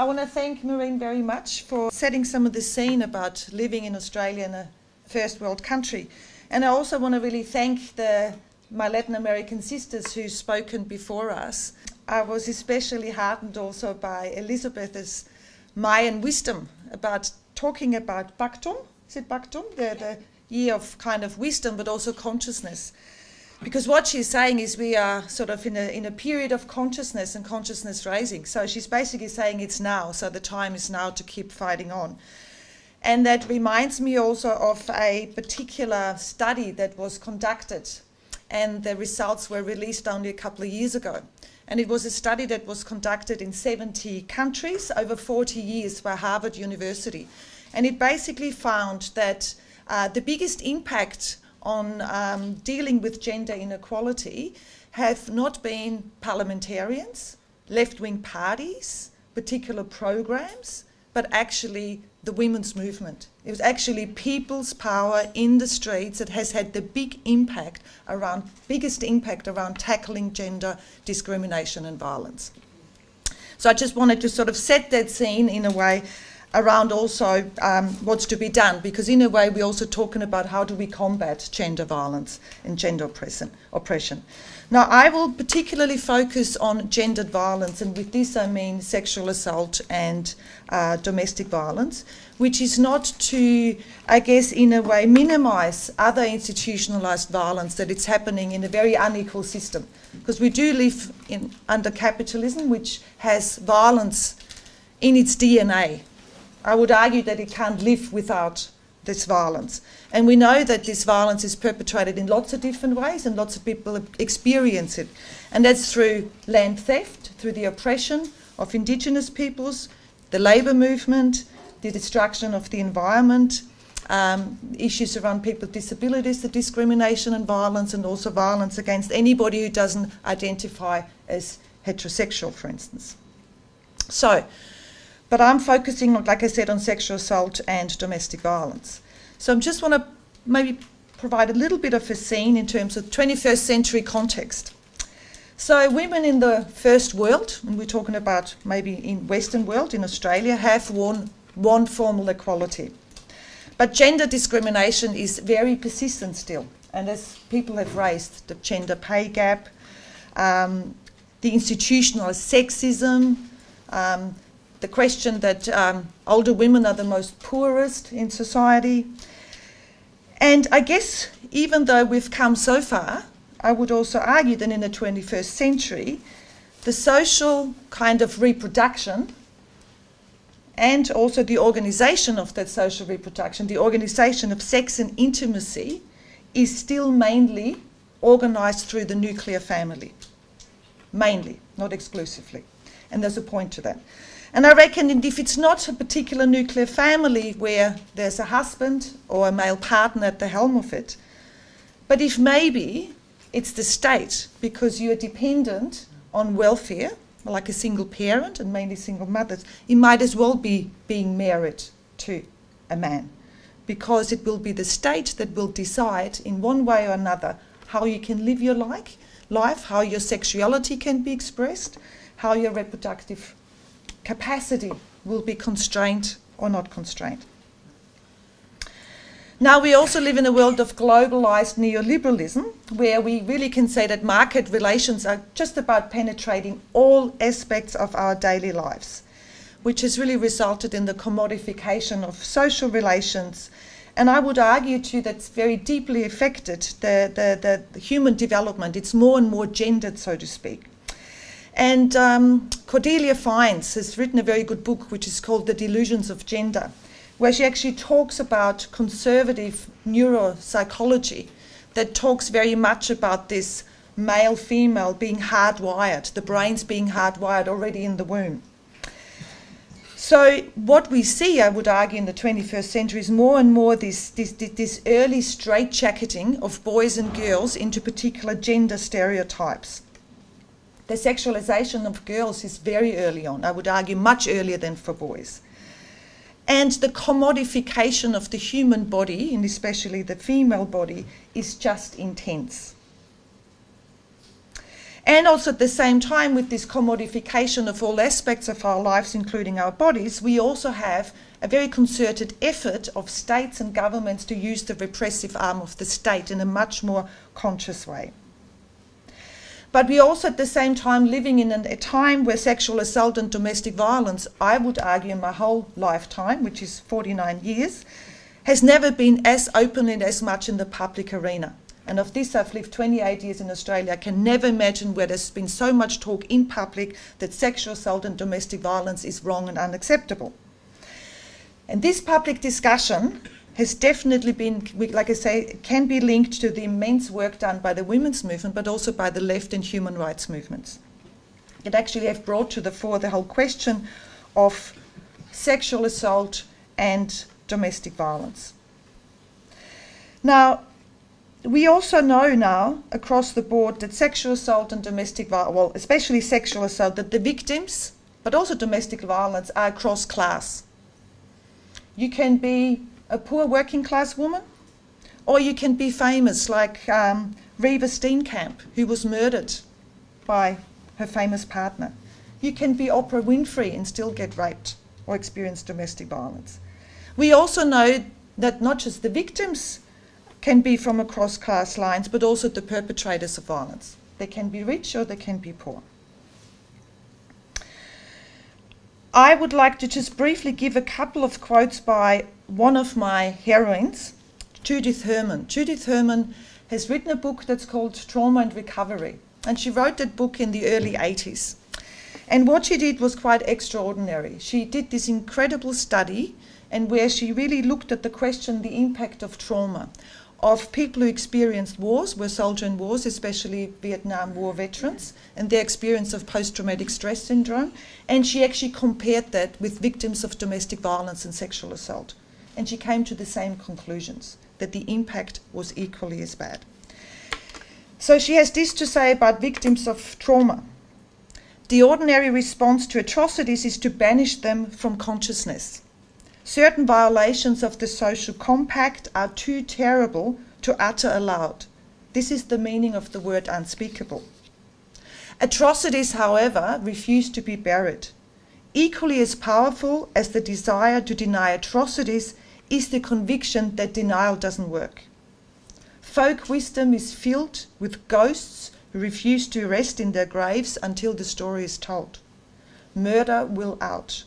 I want to thank Maureen very much for setting some of the scene about living in Australia in a first world country. And I also want to really thank the, my Latin American sisters who've spoken before us. I was especially heartened also by Elizabeth's Mayan wisdom about talking about Baktum. Is it Baktum? The, the year of kind of wisdom, but also consciousness. Because what she's saying is we are sort of in a, in a period of consciousness and consciousness raising. So she's basically saying it's now, so the time is now to keep fighting on. And that reminds me also of a particular study that was conducted, and the results were released only a couple of years ago. And it was a study that was conducted in 70 countries over 40 years by Harvard University. And it basically found that uh, the biggest impact on um, dealing with gender inequality have not been parliamentarians, left wing parties, particular programs, but actually the women's movement. It was actually people's power in the streets that has had the big impact around, biggest impact around tackling gender discrimination and violence. So I just wanted to sort of set that scene in a way around also um, what's to be done, because in a way we're also talking about how do we combat gender violence and gender oppression. oppression. Now, I will particularly focus on gendered violence, and with this I mean sexual assault and uh, domestic violence, which is not to, I guess, in a way, minimize other institutionalized violence that it's happening in a very unequal system. Because we do live in, under capitalism, which has violence in its DNA. I would argue that it can't live without this violence. And we know that this violence is perpetrated in lots of different ways and lots of people experience it. And that's through land theft, through the oppression of indigenous peoples, the labour movement, the destruction of the environment, um, issues around people with disabilities, the discrimination and violence, and also violence against anybody who doesn't identify as heterosexual, for instance. So, but I'm focusing, like I said, on sexual assault and domestic violence. So I just want to maybe provide a little bit of a scene in terms of 21st century context. So women in the first world, and we're talking about maybe in Western world, in Australia, have won, won formal equality. But gender discrimination is very persistent still. And as people have raised, the gender pay gap, um, the institutional sexism, um, the question that um, older women are the most poorest in society. And I guess even though we've come so far, I would also argue that in the 21st century, the social kind of reproduction and also the organization of that social reproduction, the organization of sex and intimacy, is still mainly organized through the nuclear family. Mainly, not exclusively. And there's a point to that. And I reckon if it's not a particular nuclear family where there's a husband or a male partner at the helm of it, but if maybe it's the state because you're dependent on welfare, like a single parent and mainly single mothers, you might as well be being married to a man because it will be the state that will decide in one way or another how you can live your life, life how your sexuality can be expressed, how your reproductive capacity will be constrained or not constrained. Now, we also live in a world of globalized neoliberalism where we really can say that market relations are just about penetrating all aspects of our daily lives, which has really resulted in the commodification of social relations. And I would argue too that's very deeply affected the, the, the human development. It's more and more gendered, so to speak. And um, Cordelia Fines has written a very good book which is called The Delusions of Gender, where she actually talks about conservative neuropsychology that talks very much about this male female being hardwired, the brains being hardwired already in the womb. So, what we see, I would argue, in the 21st century is more and more this, this, this early straitjacketing of boys and girls into particular gender stereotypes the sexualization of girls is very early on, I would argue much earlier than for boys. And the commodification of the human body, and especially the female body, is just intense. And also at the same time, with this commodification of all aspects of our lives, including our bodies, we also have a very concerted effort of states and governments to use the repressive arm of the state in a much more conscious way. But we also at the same time living in a time where sexual assault and domestic violence, I would argue in my whole lifetime, which is 49 years, has never been as open and as much in the public arena. And of this, I've lived 28 years in Australia. I can never imagine where there's been so much talk in public that sexual assault and domestic violence is wrong and unacceptable. And this public discussion has definitely been, like I say, can be linked to the immense work done by the women's movement, but also by the left and human rights movements. It actually have brought to the fore the whole question of sexual assault and domestic violence. Now, we also know now across the board that sexual assault and domestic violence, well, especially sexual assault, that the victims, but also domestic violence, are cross class. You can be a poor working class woman, or you can be famous like um, Reeva Steenkamp, who was murdered by her famous partner. You can be Oprah Winfrey and still get raped or experience domestic violence. We also know that not just the victims can be from across class lines, but also the perpetrators of violence. They can be rich or they can be poor. I would like to just briefly give a couple of quotes by one of my heroines, Judith Herman. Judith Herman has written a book that's called Trauma and Recovery, and she wrote that book in the early 80s. And what she did was quite extraordinary. She did this incredible study and where she really looked at the question the impact of trauma of people who experienced wars, were soldier in wars, especially Vietnam War veterans, and their experience of post traumatic stress syndrome. And she actually compared that with victims of domestic violence and sexual assault. And she came to the same conclusions that the impact was equally as bad. So she has this to say about victims of trauma. The ordinary response to atrocities is to banish them from consciousness. Certain violations of the social compact are too terrible to utter aloud. This is the meaning of the word unspeakable. Atrocities, however, refuse to be buried. Equally as powerful as the desire to deny atrocities is the conviction that denial doesn't work. Folk wisdom is filled with ghosts who refuse to rest in their graves until the story is told. Murder will out.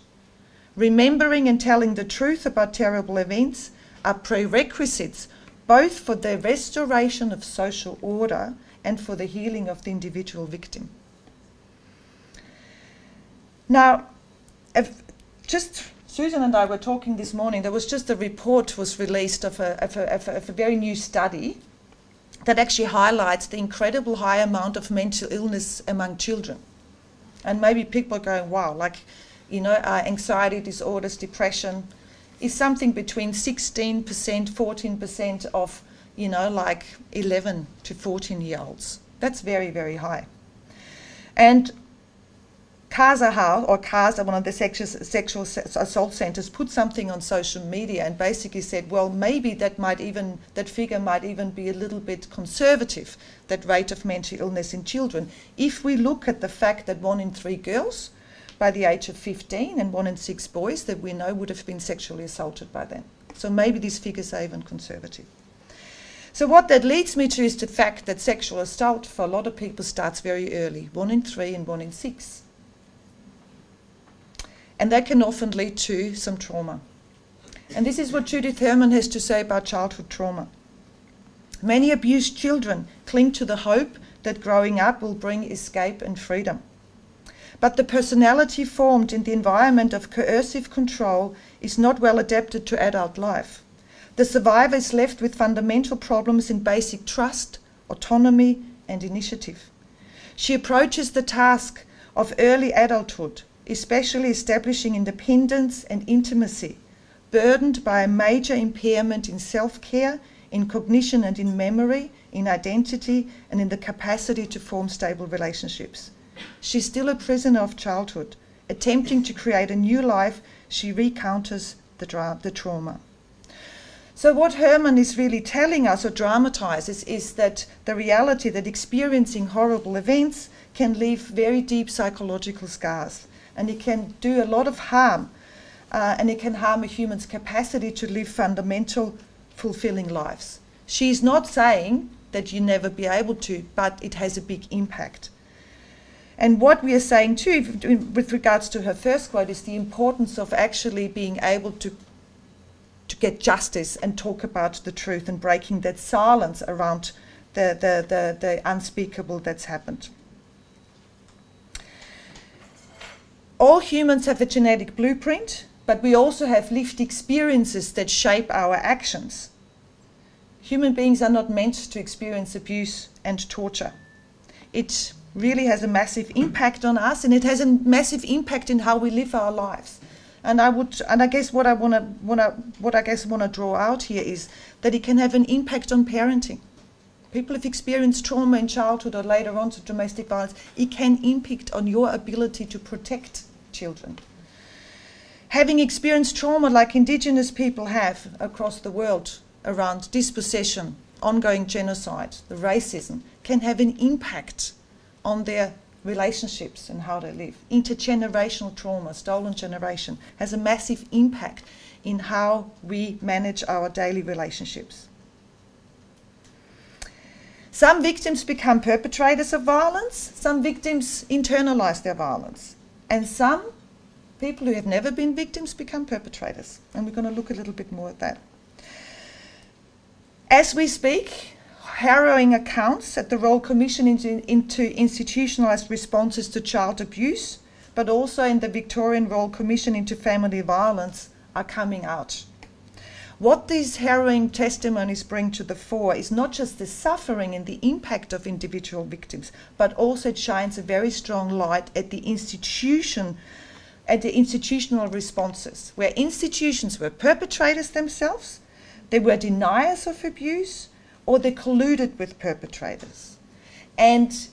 Remembering and telling the truth about terrible events are prerequisites both for the restoration of social order and for the healing of the individual victim. Now, if just Susan and I were talking this morning. There was just a report was released of a, of a, of a, of a very new study that actually highlights the incredible high amount of mental illness among children. And maybe people are going, wow, like you know, uh, anxiety disorders, depression, is something between 16%, 14% of, you know, like 11 to 14 year olds. That's very, very high. And Casa House, or Casa, one of the sexual, sexual assault centres, put something on social media and basically said, well, maybe that might even, that figure might even be a little bit conservative, that rate of mental illness in children. If we look at the fact that one in three girls by the age of 15 and one in six boys that we know would have been sexually assaulted by then. So maybe these figures are even conservative. So what that leads me to is the fact that sexual assault for a lot of people starts very early, one in three and one in six. And that can often lead to some trauma. And this is what Judith Herman has to say about childhood trauma. Many abused children cling to the hope that growing up will bring escape and freedom. But the personality formed in the environment of coercive control is not well adapted to adult life. The survivor is left with fundamental problems in basic trust, autonomy, and initiative. She approaches the task of early adulthood, especially establishing independence and intimacy, burdened by a major impairment in self care, in cognition and in memory, in identity, and in the capacity to form stable relationships. She's still a prisoner of childhood. Attempting to create a new life, she recounters the, dra- the trauma. So, what Herman is really telling us or dramatizes is that the reality that experiencing horrible events can leave very deep psychological scars and it can do a lot of harm uh, and it can harm a human's capacity to live fundamental, fulfilling lives. She's not saying that you never be able to, but it has a big impact. And what we are saying too, with regards to her first quote, is the importance of actually being able to to get justice and talk about the truth and breaking that silence around the, the, the, the unspeakable that's happened. All humans have a genetic blueprint, but we also have lived experiences that shape our actions. Human beings are not meant to experience abuse and torture. It really has a massive impact on us and it has a massive impact in how we live our lives. And I would, and I guess what I want to, what I guess want to draw out here is that it can have an impact on parenting. People have experienced trauma in childhood or later on to domestic violence. It can impact on your ability to protect children. Having experienced trauma like Indigenous people have across the world, around dispossession, ongoing genocide, the racism, can have an impact on their relationships and how they live. Intergenerational trauma, stolen generation, has a massive impact in how we manage our daily relationships. Some victims become perpetrators of violence, some victims internalize their violence, and some people who have never been victims become perpetrators. And we're going to look a little bit more at that. As we speak, harrowing accounts at the Royal Commission into, into institutionalised responses to child abuse, but also in the Victorian Royal Commission into family violence are coming out. What these harrowing testimonies bring to the fore is not just the suffering and the impact of individual victims, but also it shines a very strong light at the institution, at the institutional responses, where institutions were perpetrators themselves, they were deniers of abuse or they colluded with perpetrators. And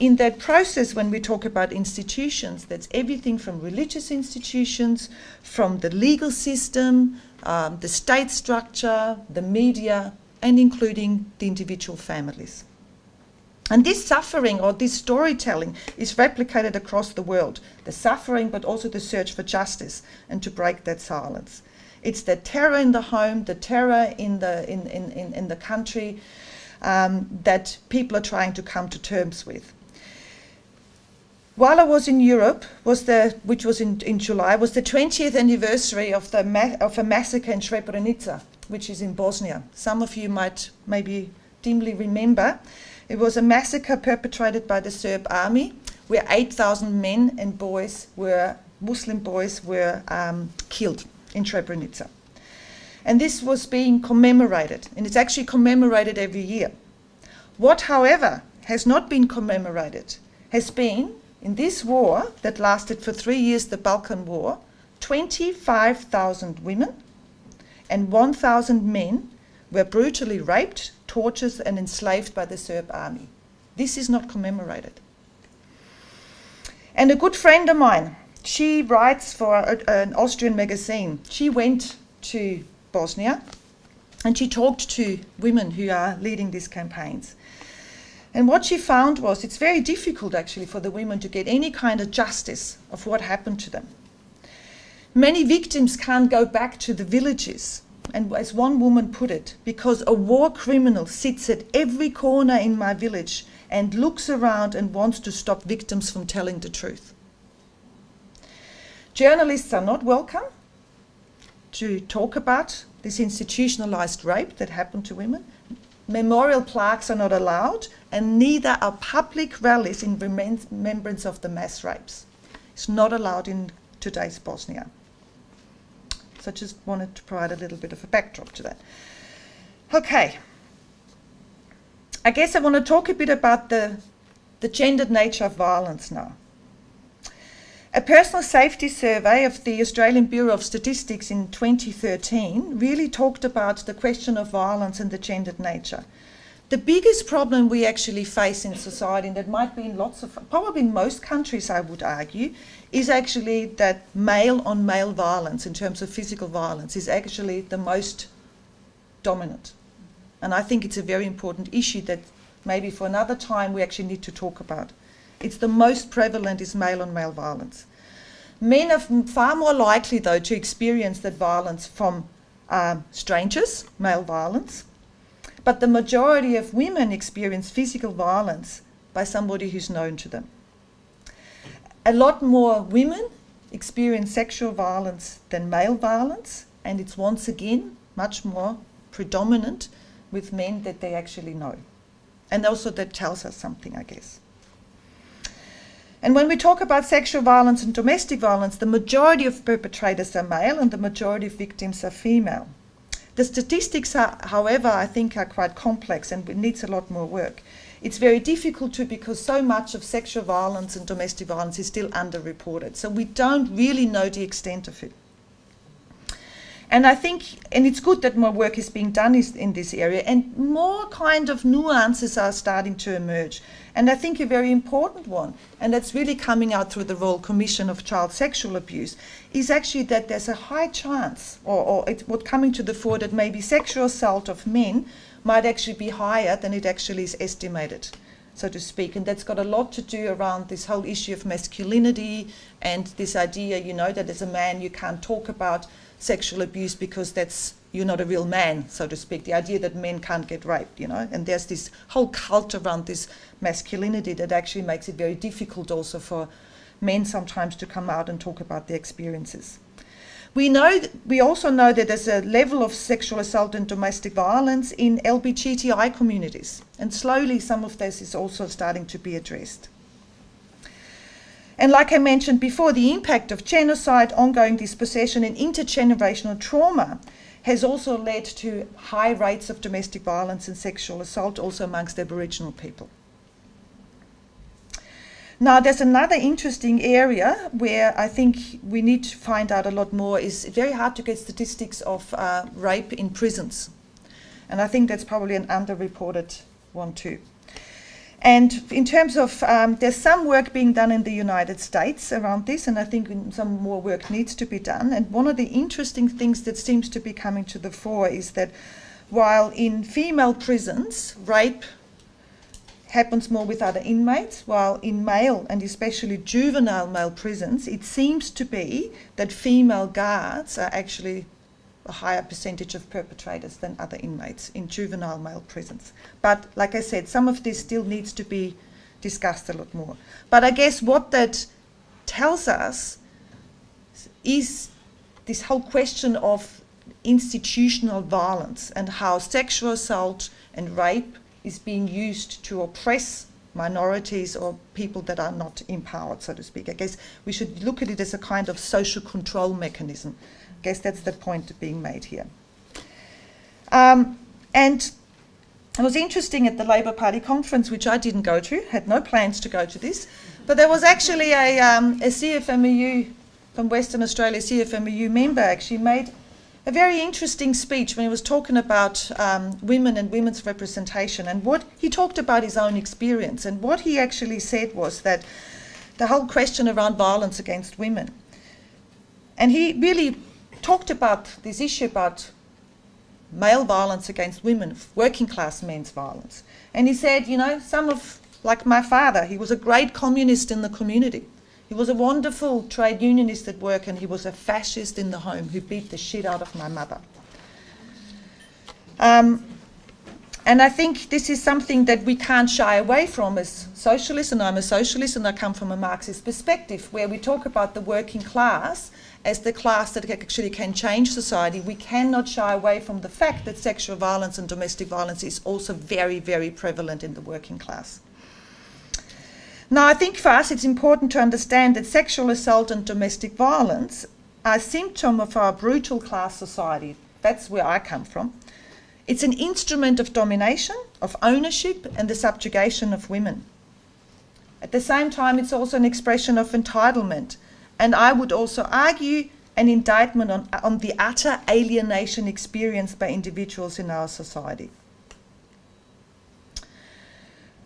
in that process, when we talk about institutions, that's everything from religious institutions, from the legal system, um, the state structure, the media, and including the individual families. And this suffering or this storytelling is replicated across the world the suffering, but also the search for justice and to break that silence. It's the terror in the home, the terror in the, in, in, in, in the country um, that people are trying to come to terms with. While I was in Europe, was the, which was in, in July, was the 20th anniversary of, the ma- of a massacre in Srebrenica, which is in Bosnia. Some of you might maybe dimly remember. It was a massacre perpetrated by the Serb army where 8,000 men and boys were, Muslim boys, were um, killed in Srebrenica. And this was being commemorated, and it's actually commemorated every year. What, however, has not been commemorated has been, in this war that lasted for three years, the Balkan War, 25,000 women and 1,000 men were brutally raped, tortured, and enslaved by the Serb army. This is not commemorated. And a good friend of mine she writes for a, an Austrian magazine. She went to Bosnia and she talked to women who are leading these campaigns. And what she found was it's very difficult actually for the women to get any kind of justice of what happened to them. Many victims can't go back to the villages. And as one woman put it, because a war criminal sits at every corner in my village and looks around and wants to stop victims from telling the truth. Journalists are not welcome to talk about this institutionalized rape that happened to women. Memorial plaques are not allowed, and neither are public rallies in remembrance of the mass rapes. It's not allowed in today's Bosnia. So I just wanted to provide a little bit of a backdrop to that. Okay. I guess I want to talk a bit about the, the gendered nature of violence now. A personal safety survey of the Australian Bureau of Statistics in 2013 really talked about the question of violence and the gendered nature. The biggest problem we actually face in society, and that might be in lots of, probably in most countries, I would argue, is actually that male on male violence, in terms of physical violence, is actually the most dominant. And I think it's a very important issue that maybe for another time we actually need to talk about. It's the most prevalent is male on male violence. Men are far more likely, though, to experience that violence from um, strangers, male violence, but the majority of women experience physical violence by somebody who's known to them. A lot more women experience sexual violence than male violence, and it's once again much more predominant with men that they actually know. And also, that tells us something, I guess. And when we talk about sexual violence and domestic violence, the majority of perpetrators are male and the majority of victims are female. The statistics, are, however, I think are quite complex and needs a lot more work. It's very difficult to because so much of sexual violence and domestic violence is still underreported. So we don't really know the extent of it. And I think, and it's good that more work is being done in this area, and more kind of nuances are starting to emerge. And I think a very important one, and that's really coming out through the Royal Commission of Child Sexual Abuse, is actually that there's a high chance, or, or it's what coming to the fore, that maybe sexual assault of men might actually be higher than it actually is estimated so to speak. And that's got a lot to do around this whole issue of masculinity and this idea, you know, that as a man you can't talk about sexual abuse because that's you're not a real man, so to speak. The idea that men can't get raped, you know, and there's this whole cult around this masculinity that actually makes it very difficult also for men sometimes to come out and talk about their experiences. We know we also know that there's a level of sexual assault and domestic violence in LGBTI communities, and slowly some of this is also starting to be addressed. And like I mentioned before, the impact of genocide, ongoing dispossession, and intergenerational trauma has also led to high rates of domestic violence and sexual assault also amongst Aboriginal people. Now, there's another interesting area where I think we need to find out a lot more. is very hard to get statistics of uh, rape in prisons. And I think that's probably an underreported one too. And in terms of, um, there's some work being done in the United States around this, and I think some more work needs to be done. And one of the interesting things that seems to be coming to the fore is that while in female prisons, rape happens more with other inmates, while in male and especially juvenile male prisons, it seems to be that female guards are actually a higher percentage of perpetrators than other inmates in juvenile male prisons. But like I said, some of this still needs to be discussed a lot more. But I guess what that tells us is this whole question of institutional violence and how sexual assault and rape is being used to oppress minorities or people that are not empowered, so to speak. I guess we should look at it as a kind of social control mechanism guess that's the point being made here. Um, and it was interesting at the Labor Party conference, which I didn't go to, had no plans to go to this, but there was actually a, um, a CFMEU from Western Australia, CFMEU member actually made a very interesting speech when he was talking about um, women and women's representation. And what he talked about his own experience. And what he actually said was that the whole question around violence against women. And he really talked about this issue about male violence against women, working class men's violence. And he said, you know, some of, like my father, he was a great communist in the community. He was a wonderful trade unionist at work, and he was a fascist in the home who beat the shit out of my mother. Um, and I think this is something that we can't shy away from as socialists, and I'm a socialist and I come from a Marxist perspective, where we talk about the working class as the class that actually can change society, we cannot shy away from the fact that sexual violence and domestic violence is also very, very prevalent in the working class. Now, I think for us it's important to understand that sexual assault and domestic violence are a symptom of our brutal class society. That's where I come from. It's an instrument of domination, of ownership, and the subjugation of women. At the same time, it's also an expression of entitlement and I would also argue an indictment on, on the utter alienation experienced by individuals in our society.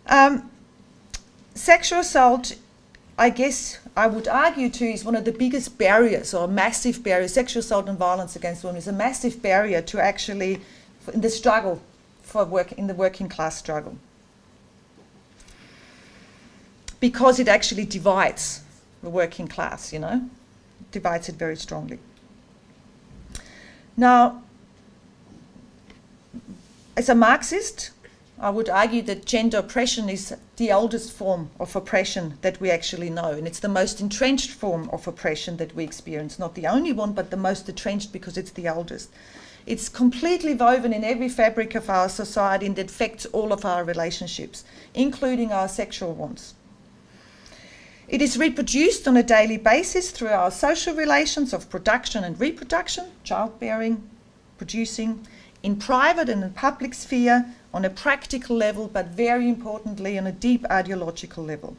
Um, sexual assault, I guess I would argue too, is one of the biggest barriers or a massive barrier. Sexual assault and violence against women is a massive barrier to actually in the struggle for work in the working class struggle because it actually divides the working class, you know, divides it very strongly. Now, as a Marxist, I would argue that gender oppression is the oldest form of oppression that we actually know, and it's the most entrenched form of oppression that we experience. Not the only one, but the most entrenched because it's the oldest. It's completely woven in every fabric of our society and it affects all of our relationships, including our sexual ones. It is reproduced on a daily basis through our social relations of production and reproduction, childbearing, producing, in private and in public sphere, on a practical level, but very importantly on a deep ideological level.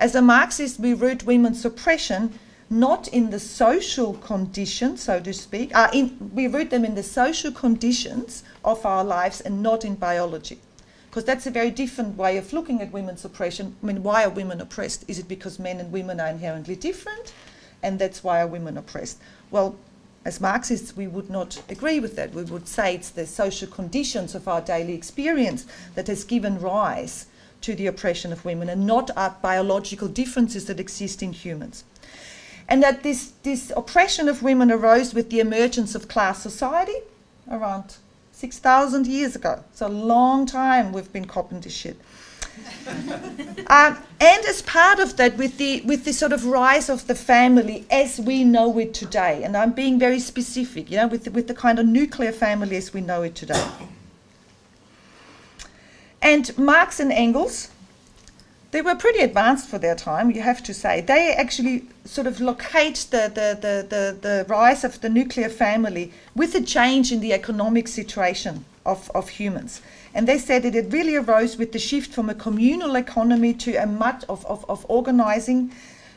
As a Marxist, we root women's oppression not in the social conditions, so to speak. Uh, in, we root them in the social conditions of our lives and not in biology. Because that's a very different way of looking at women's oppression. I mean, why are women oppressed? Is it because men and women are inherently different? And that's why are women oppressed? Well, as Marxists, we would not agree with that. We would say it's the social conditions of our daily experience that has given rise to the oppression of women and not our biological differences that exist in humans and that this, this oppression of women arose with the emergence of class society around 6,000 years ago. It's a long time we've been copping this shit. um, and as part of that, with the, with the sort of rise of the family as we know it today, and I'm being very specific, you know, with the, with the kind of nuclear family as we know it today. And Marx and Engels, they were pretty advanced for their time, you have to say. They actually sort of locate the, the, the, the, the rise of the nuclear family with a change in the economic situation of, of humans. And they said that it really arose with the shift from a communal economy to a much of, of, of organizing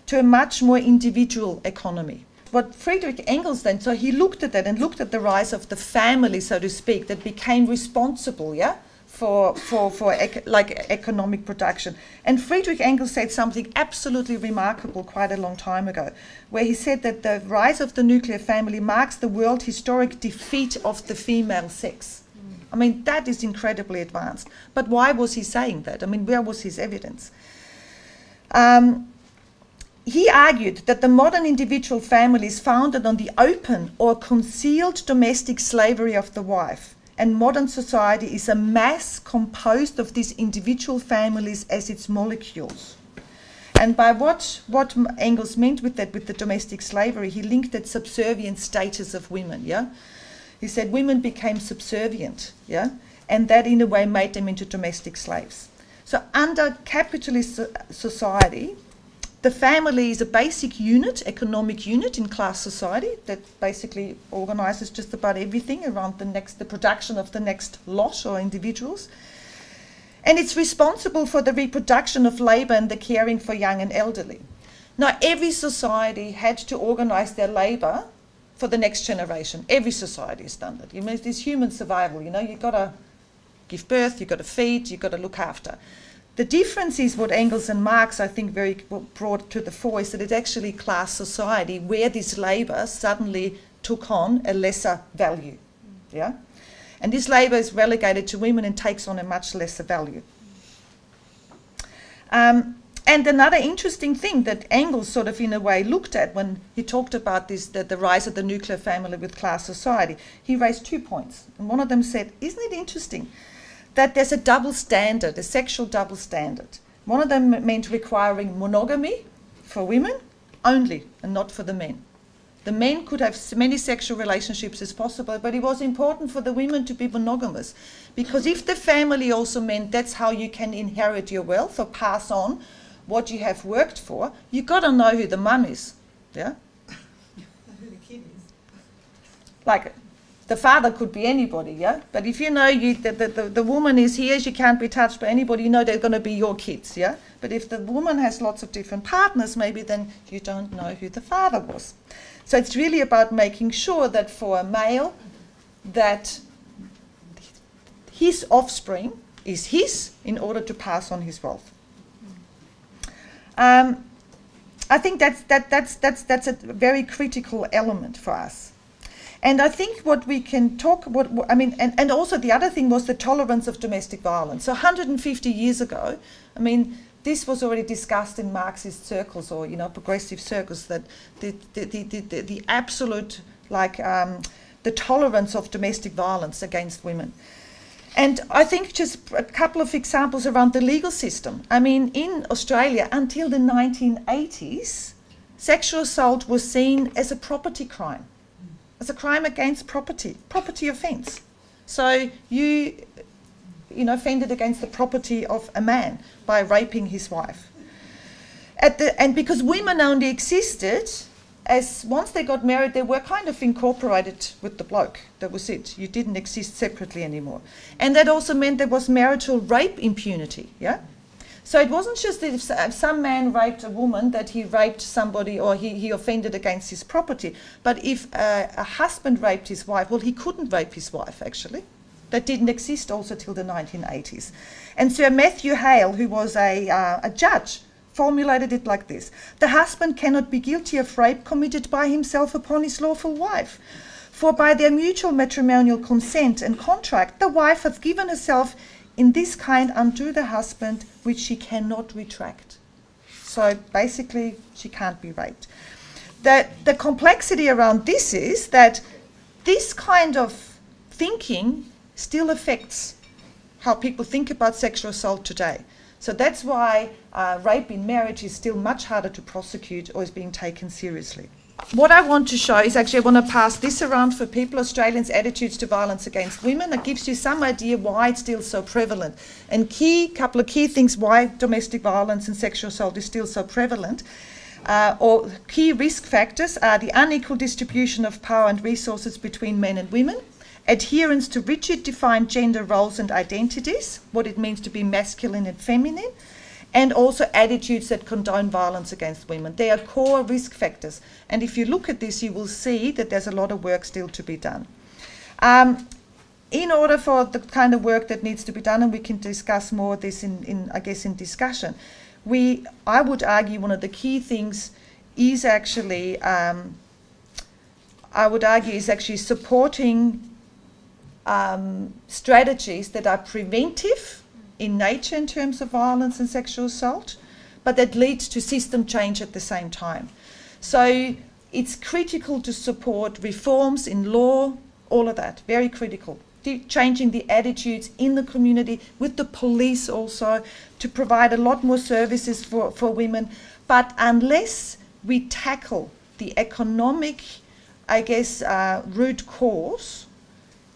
to a much more individual economy. What Friedrich Engels then, so he looked at that and looked at the rise of the family, so to speak, that became responsible, yeah, for, for, for ec- like economic production. And Friedrich Engels said something absolutely remarkable quite a long time ago, where he said that the rise of the nuclear family marks the world historic defeat of the female sex. I mean, that is incredibly advanced. But why was he saying that? I mean, where was his evidence? Um, he argued that the modern individual family is founded on the open or concealed domestic slavery of the wife and modern society is a mass composed of these individual families as its molecules. And by what, what Engels meant with that, with the domestic slavery, he linked that subservient status of women, yeah? He said women became subservient, yeah? And that in a way made them into domestic slaves. So under capitalist society, the family is a basic unit, economic unit in class society that basically organizes just about everything around the next, the production of the next lot or individuals. And it's responsible for the reproduction of labor and the caring for young and elderly. Now, every society had to organize their labor for the next generation. Every society has done that. You mean, it's human survival, you know, you've got to give birth, you've got to feed, you've got to look after. The difference is what Engels and Marx, I think, very brought to the fore is that it's actually class society where this labour suddenly took on a lesser value. Yeah? And this labour is relegated to women and takes on a much lesser value. Um, and another interesting thing that Engels sort of in a way looked at when he talked about this, the, the rise of the nuclear family with class society, he raised two points. And one of them said, Isn't it interesting that there's a double standard, a sexual double standard. One of them meant requiring monogamy for women only and not for the men. The men could have as many sexual relationships as possible, but it was important for the women to be monogamous. Because if the family also meant that's how you can inherit your wealth or pass on what you have worked for, you've got to know who the mum is. Yeah? like the father could be anybody, yeah? But if you know you, the, the, the, woman is here, she can't be touched by anybody, you know they're going to be your kids, yeah? But if the woman has lots of different partners, maybe then you don't know who the father was. So it's really about making sure that for a male, that his offspring is his in order to pass on his wealth. Um, I think that's, that, that's, that's, that's a very critical element for us. And I think what we can talk, what, I mean, and, and also the other thing was the tolerance of domestic violence. So 150 years ago, I mean, this was already discussed in Marxist circles or you know progressive circles that the the, the, the, the absolute like um, the tolerance of domestic violence against women. And I think just a couple of examples around the legal system. I mean, in Australia until the 1980s, sexual assault was seen as a property crime as a crime against property, property offence. So you, you know, offended against the property of a man by raping his wife. At the, and because women only existed as once they got married, they were kind of incorporated with the bloke. That was it. You didn't exist separately anymore. And that also meant there was marital rape impunity. Yeah? So it wasn't just that if some man raped a woman that he raped somebody or he, he offended against his property, but if a, husband raped his wife, well, he couldn't rape his wife actually. That didn't exist also till the 1980s. And Sir Matthew Hale, who was a, uh, a judge, formulated it like this The husband cannot be guilty of rape committed by himself upon his lawful wife. For by their mutual matrimonial consent and contract, the wife hath given herself in this kind undo the husband which she cannot retract. So basically, she can't be raped. The, the complexity around this is that this kind of thinking still affects how people think about sexual assault today. So that's why uh, rape in marriage is still much harder to prosecute or is being taken seriously what I want to show is actually I want to pass this around for people, Australians' attitudes to violence against women. It gives you some idea why it's still so prevalent. And key couple of key things why domestic violence and sexual assault is still so prevalent. Uh, or key risk factors are the unequal distribution of power and resources between men and women, adherence to rigid defined gender roles and identities, what it means to be masculine and feminine, and also attitudes that condone violence against women. They are core risk factors. And if you look at this, you will see that there's a lot of work still to be done. Um, in order for the kind of work that needs to be done, and we can discuss more of this in, in I guess, in discussion, we, I would argue one of the key things is actually, um, I would argue, is actually supporting um, strategies that are preventive in nature in terms of violence and sexual assault, but that leads to system change at the same time. So it's critical to support reforms in law, all of that, very critical. Changing the attitudes in the community, with the police also, to provide a lot more services for, for women. But unless we tackle the economic, I guess, uh, root cause,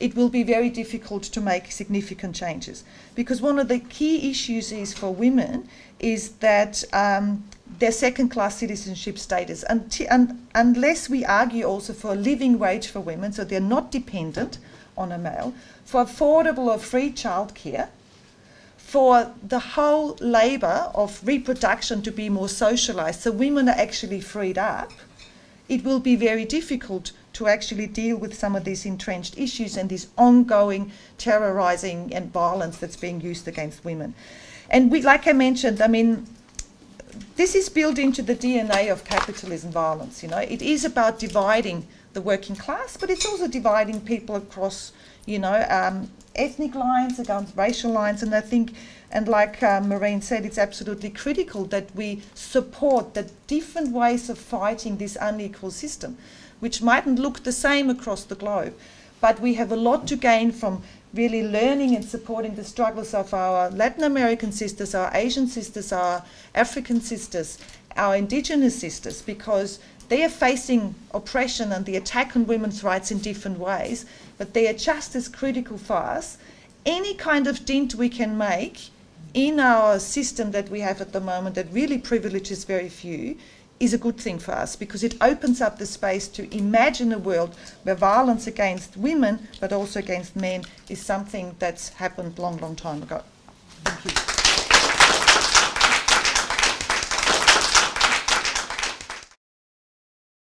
it will be very difficult to make significant changes. Because one of the key issues is for women is that um, their second class citizenship status, and, and unless we argue also for a living wage for women, so they're not dependent on a male, for affordable or free childcare, for the whole labour of reproduction to be more socialised, so women are actually freed up, it will be very difficult to actually deal with some of these entrenched issues and this ongoing terrorizing and violence that's being used against women. And we, like I mentioned, I mean, this is built into the DNA of capitalism violence. You know, it is about dividing the working class, but it's also dividing people across, you know, um, ethnic lines, against racial lines. And I think, and like uh, Maureen said, it's absolutely critical that we support the different ways of fighting this unequal system which mightn't look the same across the globe. But we have a lot to gain from really learning and supporting the struggles of our Latin American sisters, our Asian sisters, our African sisters, our indigenous sisters, because they are facing oppression and the attack on women's rights in different ways, but they are just as critical for us. Any kind of dint we can make in our system that we have at the moment that really privileges very few is a good thing for us because it opens up the space to imagine a world where violence against women but also against men is something that's happened long, long time ago. Thank you.